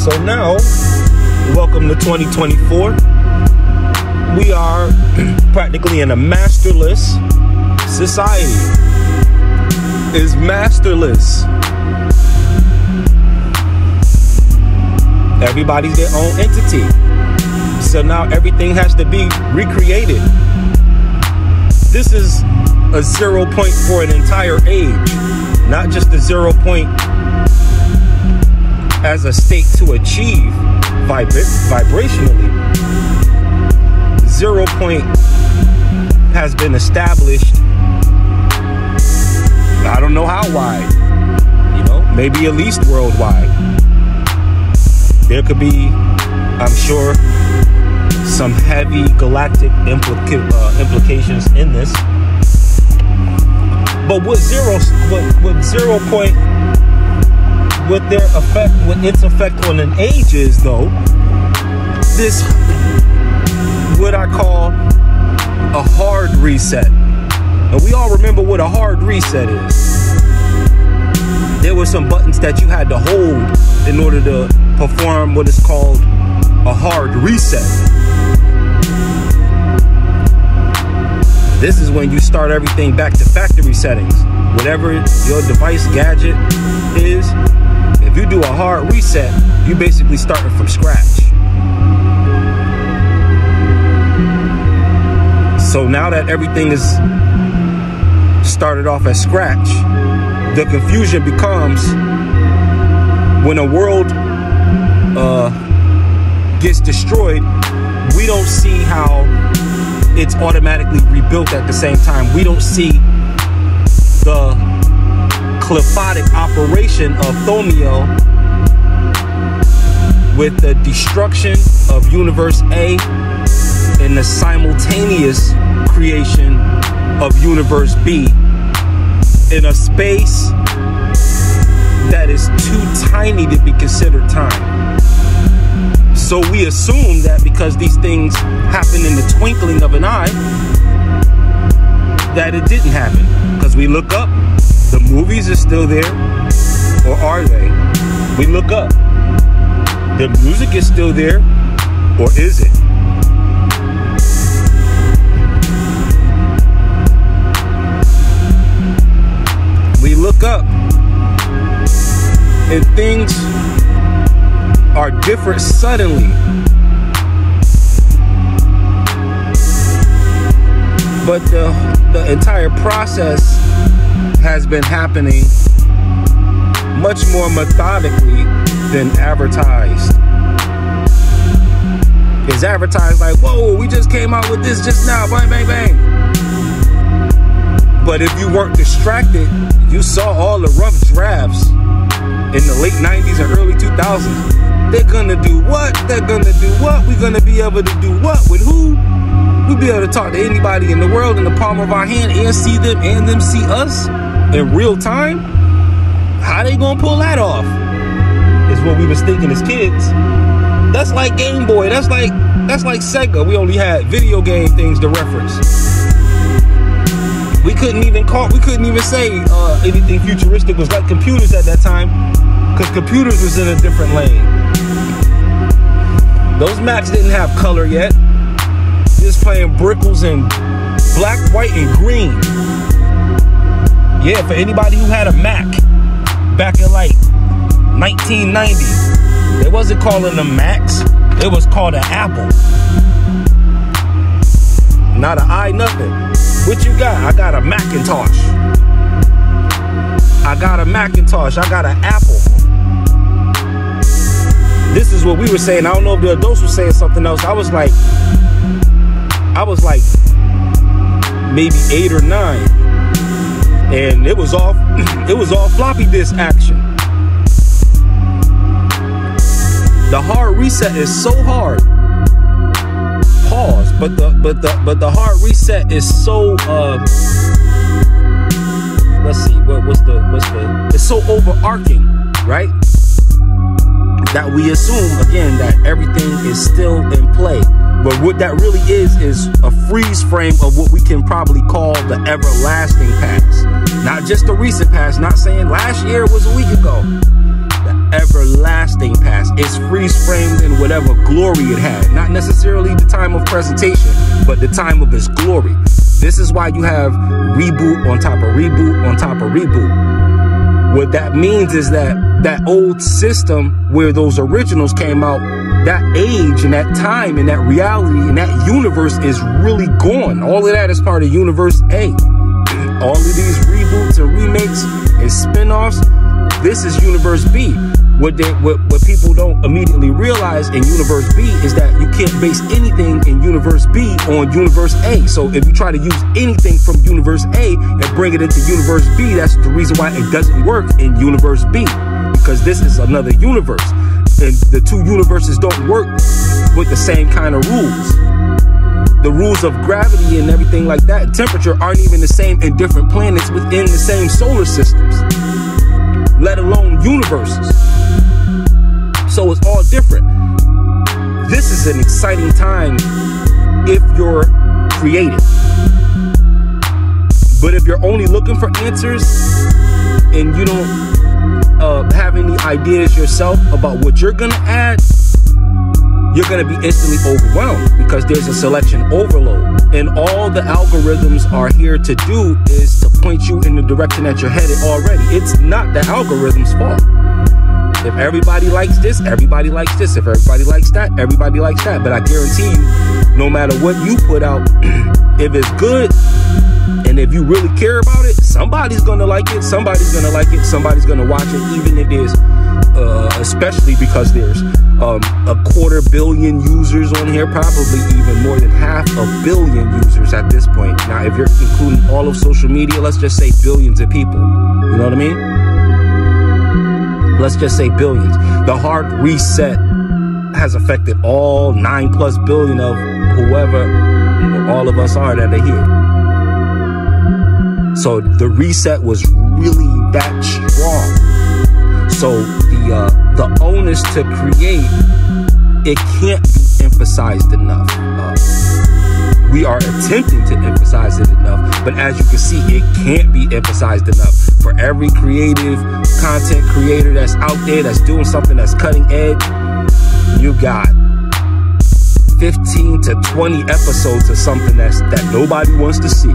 So now, welcome to 2024. We are practically in a masterless society. Is masterless. Everybody's their own entity. So now everything has to be recreated. This is a zero point for an entire age, not just a zero point as a state to achieve vibrationally. Zero point has been established. I don't know how wide, you know, maybe at least worldwide. There could be, I'm sure, some heavy galactic implica uh, implications in this. But with zero, with, with zero point what their effect, what its effect on an age is, though, this what I call a hard reset. And we all remember what a hard reset is. There were some buttons that you had to hold in order to perform what is called a hard reset. This is when you start everything back to factory settings. Whatever your device gadget is, hard reset, you basically starting from scratch. So now that everything is started off at scratch, the confusion becomes when a world uh, gets destroyed, we don't see how it's automatically rebuilt at the same time. We don't see the qliphothic operation of Thaumiel with the destruction of Universe A and the simultaneous creation of Universe B in a space that is too tiny to be considered time. So we assume that because these things happen in the twinkling of an eye, that it didn't happen. Because we look up the movies are still there, or are they? We look up. The music is still there, or is it? We look up, and things are different suddenly. But the, the entire process has been happening much more methodically than advertised. It's advertised like, whoa, we just came out with this just now, bang, bang, bang. But if you weren't distracted, you saw all the rough drafts in the late 90s and early 2000s. They're gonna do what? They're gonna do what? We're gonna be able to do what? With who? We'll be able to talk to anybody in the world in the palm of our hand and see them and them see us in real time, how they gonna pull that off? Is what we was thinking as kids. That's like Game Boy. That's like that's like Sega. We only had video game things to reference. We couldn't even call. We couldn't even say uh, anything futuristic was like computers at that time, because computers was in a different lane. Those Macs didn't have color yet. Just playing brickles and black, white, and green. Yeah, for anybody who had a Mac back in like 1990, they wasn't calling them Macs. It was called an Apple. Not an i nothing. What you got? I got a Macintosh. I got a Macintosh. I got an Apple. This is what we were saying. I don't know if the adults were saying something else. I was like, I was like maybe eight or nine and it was all it was all floppy disk action. The hard reset is so hard. Pause, but the but the but the hard reset is so uh let's see what what's the what's the it's so overarching, right? That we assume again that everything is still in play. But what that really is, is a freeze frame of what we can probably call the everlasting past. Not just the recent past, not saying last year was a week ago. Everlasting past. It's freeze framed in whatever glory it had. Not necessarily the time of presentation, but the time of its glory. This is why you have reboot on top of reboot on top of reboot. What that means is that that old system where those originals came out, that age and that time and that reality and that universe is really gone. All of that is part of Universe A. All of these reboots and remakes and spin-offs, this is Universe B. What, they, what, what people don't immediately realize in Universe B is that you can't base anything in Universe B on Universe A. So if you try to use anything from Universe A and bring it into Universe B, that's the reason why it doesn't work in Universe B. Because this is another universe. And the two universes don't work with the same kind of rules the rules of gravity and everything like that, temperature aren't even the same in different planets within the same solar systems, let alone universes. So it's all different. This is an exciting time if you're creative. But if you're only looking for answers and you don't uh, have any ideas yourself about what you're gonna add, you're going to be instantly overwhelmed because there's a selection overload. And all the algorithms are here to do is to point you in the direction that you're headed already. It's not the algorithm's fault. If everybody likes this, everybody likes this. If everybody likes that, everybody likes that. But I guarantee you, no matter what you put out, if it's good and if you really care about it, somebody's gonna like it, somebody's gonna like it, somebody's gonna watch it, even if there's uh, especially because there's um, a quarter billion users on here, probably even more than half a billion users at this point. Now, if you're including all of social media, let's just say billions of people. You know what I mean? Let's just say billions. The hard reset has affected all nine plus billion of whoever all of us are that are here. So the reset was really that strong. So the uh, the onus to create it can't be emphasized enough. Uh, we are attempting to emphasize it enough, but as you can see, it can't be emphasized enough. For every creative content creator that's out there that's doing something that's cutting edge, you got 15 to 20 episodes of something that's that nobody wants to see.